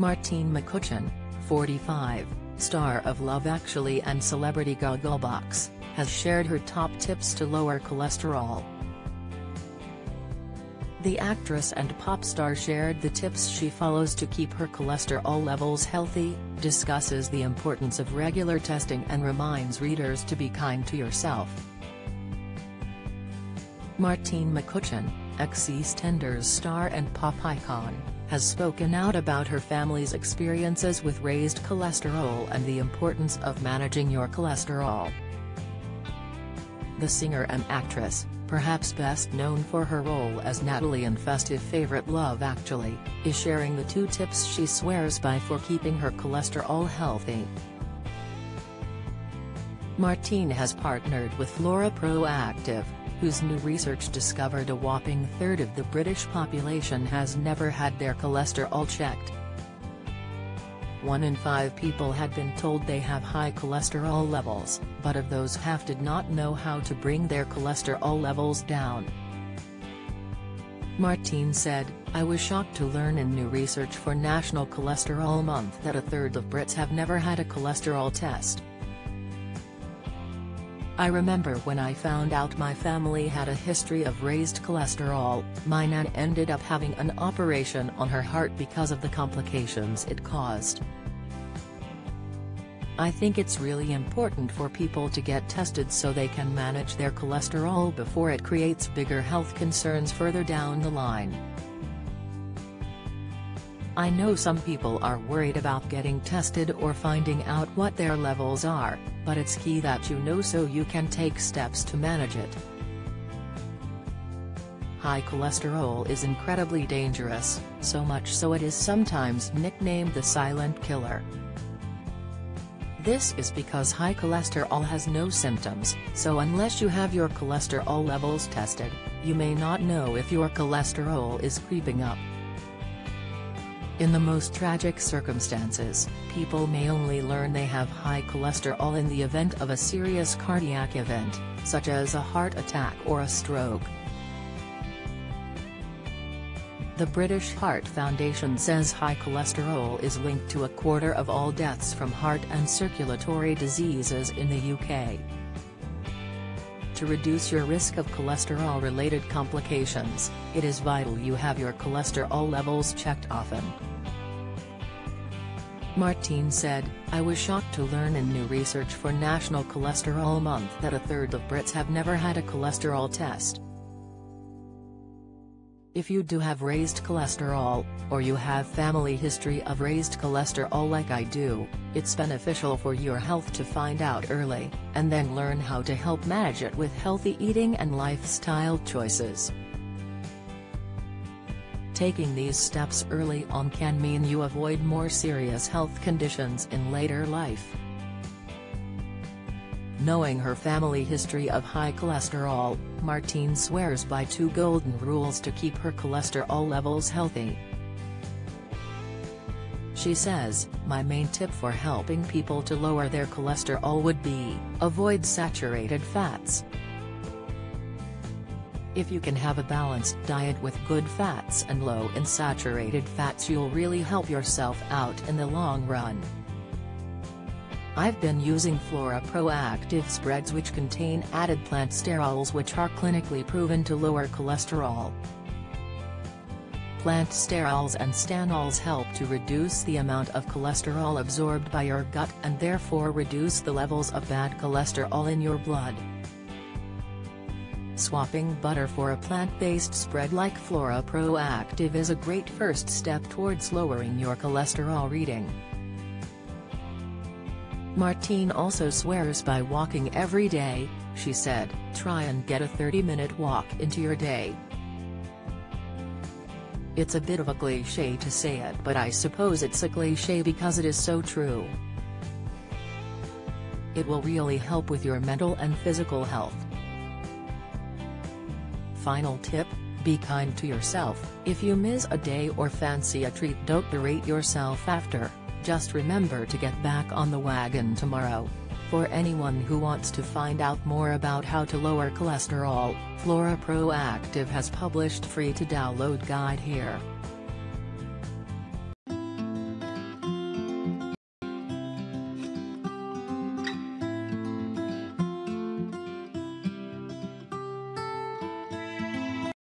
Martine McCutcheon, 45, star of Love Actually and Celebrity Gogglebox, has shared her top tips to lower cholesterol. The actress and pop star shared the tips she follows to keep her cholesterol levels healthy, discusses the importance of regular testing and reminds readers to be kind to yourself. Martine McCutcheon, ex-EastEnders star and pop icon, has spoken out about her family's experiences with raised cholesterol and the importance of managing your cholesterol. The singer and actress, perhaps best known for her role as Natalie in festive favorite Love Actually, is sharing the two tips she swears by for keeping her cholesterol healthy. Martine has partnered with Flora ProActiv, whose new research discovered a whopping third of the British population has never had their cholesterol checked. One in five people had been told they have high cholesterol levels, but of those half did not know how to bring their cholesterol levels down. Martine said, I was shocked to learn in new research for National Cholesterol Month that a third of Brits have never had a cholesterol test. I remember when I found out my family had a history of raised cholesterol, my nan ended up having an operation on her heart because of the complications it caused. I think it's really important for people to get tested so they can manage their cholesterol before it creates bigger health concerns further down the line. I know some people are worried about getting tested or finding out what their levels are, but it's key that you know so you can take steps to manage it. High cholesterol is incredibly dangerous, so much so it is sometimes nicknamed the silent killer. This is because high cholesterol has no symptoms, so unless you have your cholesterol levels tested, you may not know if your cholesterol is creeping up. In the most tragic circumstances, people may only learn they have high cholesterol in the event of a serious cardiac event, such as a heart attack or a stroke. The British Heart Foundation says high cholesterol is linked to a quarter of all deaths from heart and circulatory diseases in the UK to reduce your risk of cholesterol-related complications, it is vital you have your cholesterol levels checked often. Martine said, I was shocked to learn in new research for National Cholesterol Month that a third of Brits have never had a cholesterol test. If you do have raised cholesterol, or you have family history of raised cholesterol like I do, it's beneficial for your health to find out early, and then learn how to help manage it with healthy eating and lifestyle choices. Taking these steps early on can mean you avoid more serious health conditions in later life. Knowing her family history of high cholesterol, Martine swears by two golden rules to keep her cholesterol levels healthy. She says, my main tip for helping people to lower their cholesterol would be, avoid saturated fats. If you can have a balanced diet with good fats and low in saturated fats you'll really help yourself out in the long run. I've been using Flora ProActiv spreads which contain added plant sterols which are clinically proven to lower cholesterol. Plant sterols and stanols help to reduce the amount of cholesterol absorbed by your gut and therefore reduce the levels of bad cholesterol in your blood. Swapping butter for a plant-based spread like Flora ProActiv is a great first step towards lowering your cholesterol reading. Martine also swears by walking every day, she said, try and get a 30-minute walk into your day. It's a bit of a cliche to say it but I suppose it's a cliche because it is so true. It will really help with your mental and physical health. Final tip, be kind to yourself, if you miss a day or fancy a treat don't berate yourself after. Just remember to get back on the wagon tomorrow. For anyone who wants to find out more about how to lower cholesterol, Flora ProActiv has published free to download guide here.